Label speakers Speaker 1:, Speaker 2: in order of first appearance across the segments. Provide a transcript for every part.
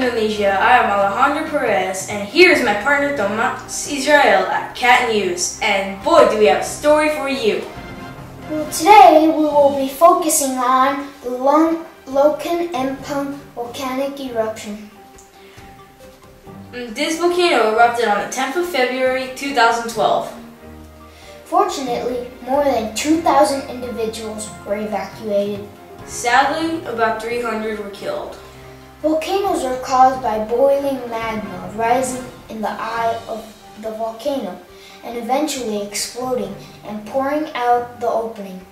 Speaker 1: Indonesia. I am Alejandro Perez, and here's my partner Tomas Israel at Cat News. And boy, do we have a story for you.
Speaker 2: Well, today we will be focusing on the Lon- Lokon Empung volcanic eruption.
Speaker 1: Mm, This volcano erupted on the 10th of February 2012.
Speaker 2: Fortunately, more than 2,000 individuals were evacuated.
Speaker 1: Sadly, about 300 were killed.
Speaker 2: Volcanoes are caused by boiling magma rising in the eye of the volcano and eventually exploding and pouring out the opening.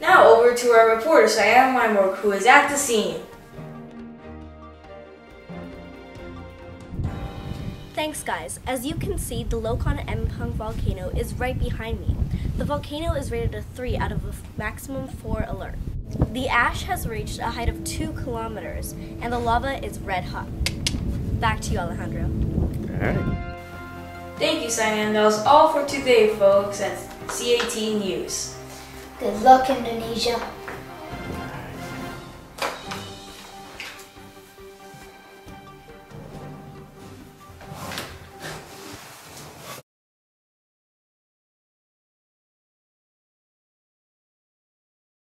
Speaker 1: Now over to our reporter Cyan Weinberg, who is at the scene.
Speaker 3: Thanks guys. As you can see, the Lokon Empung volcano is right behind me. The volcano is rated a 3 out of a maximum 4 alert. The ash has reached a height of 2 kilometers and the lava is red hot. Back to you, Alejandro. All right.
Speaker 1: Thank you, Cyan. That was all for today, folks, at CAT News.
Speaker 2: Good luck, Indonesia.